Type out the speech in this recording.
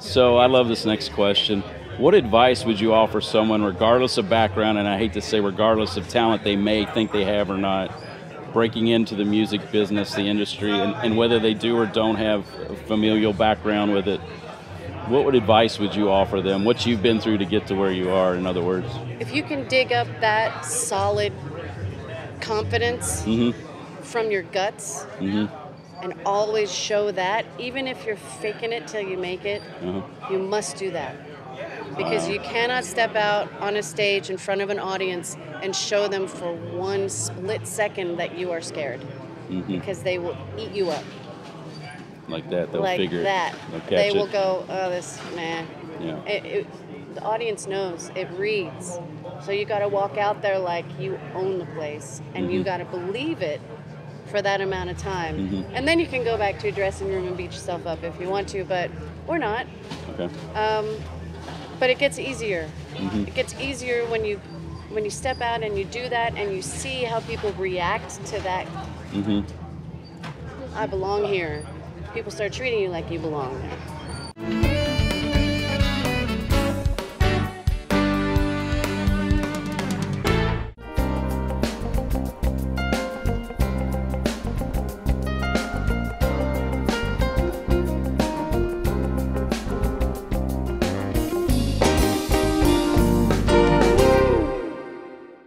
So I love this next question. What advice would you offer someone, regardless of background, and I hate to say regardless of talent they may think they have or not, breaking into the music business, the industry, and, and whether they do or don't have a familial background with it? What would advice would you offer them? What you've been through to get to where you are, in other words? If you can dig up that solid confidence Mm-hmm. from your guts Mm-hmm. And always show that, even if you're faking it till you make it, Uh-huh. you must do that. Because you cannot step out on a stage in front of an audience and show them for one split second that you are scared. Mm-hmm. Because they will eat you up. Like that, they'll like figure that. it. They'll They it. will go, oh, this, man. Yeah. It, it, the audience knows, it reads. So you got to walk out there like you own the place and you Mhm. got to believe it for that amount of time. Mhm. And then you can go back to your dressing room and beat yourself up if you want to, but or not. Okay. Um, but it gets easier. Mhm. It gets easier when you when you step out and you do that and you see how people react to that. Mm-hmm. I belong here. People start treating you like you belong there.